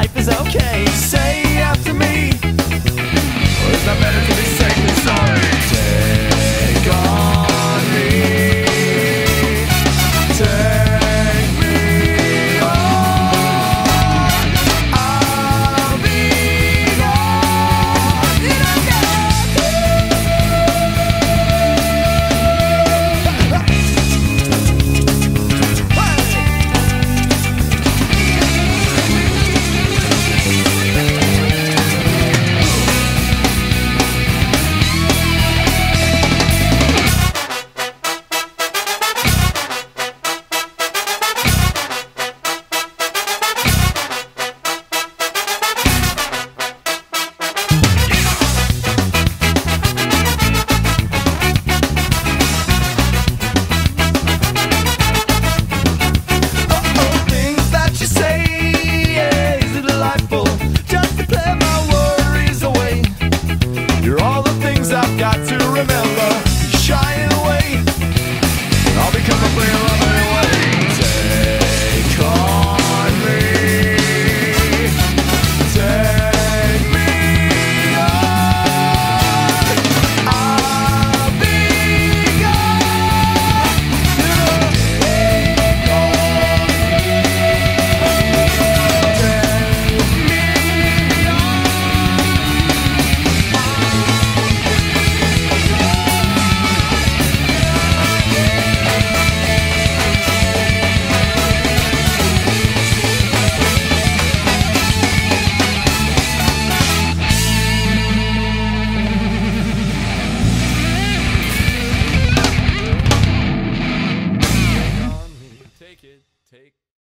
life is okay. Say